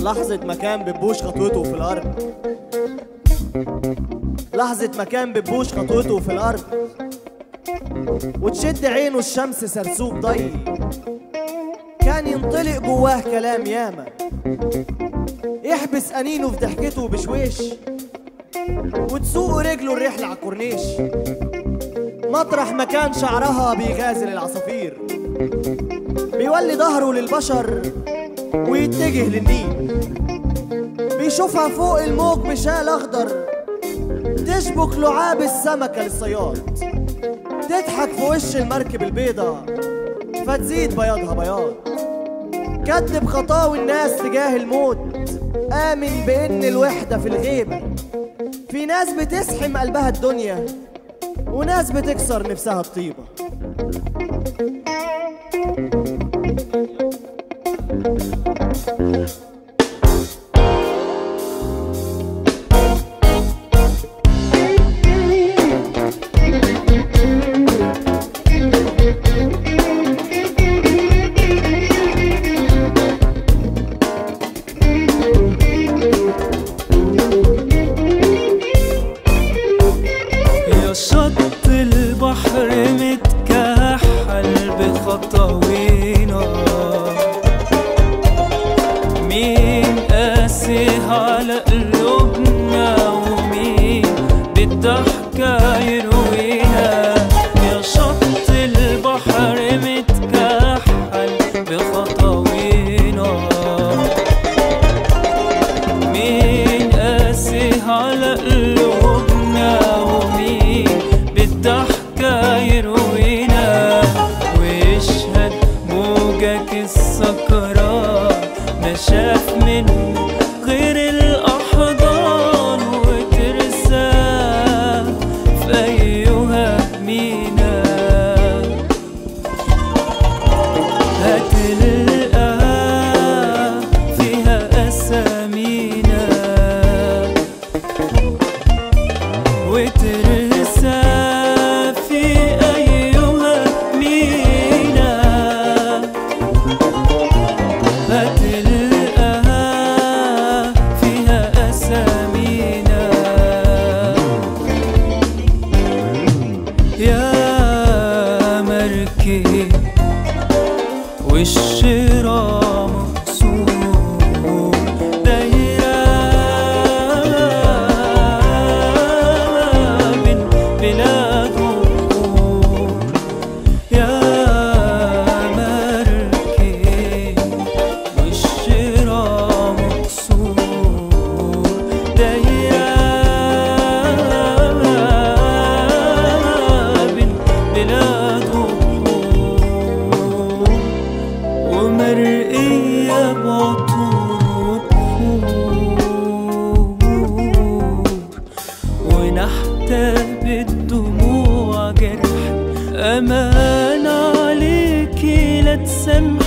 لحظة مكان بتبوش خطوته في الأرض. لحظة مكان بتبوش خطوته في الأرض. وتشد عينه الشمس سرسوب ضي. كان ينطلق جواه كلام ياما. يحبس أنينه في ضحكته بشويش وتسوق رجله الرحلة على الكورنيش. مطرح مكان شعرها بيغازل العصافير. بيولي ظهره للبشر ويتجه للنيل. بيشوفها فوق الموج بشال أخضر تشبك لعاب السمكة للصياد. تضحك في وش المركب البيضة فتزيد بياضها بياض. كدب خطاوي الناس تجاه الموت. آمن بإن الوحدة في الغيبة في ناس بتسحم قلبها الدنيا وناس بتكسر نفسها الطيبة. يا بالضحكة يروينا يا شط البحر متكحل بخطاوينا مين قاسي على قلوبنا ومين بالضحكة يروينا ويشهد موجك السكران ما شاف من وترسى في أيها مينا هتلقى فيها أسامينا. يا مركب بين أمان عليكي لا تسامحي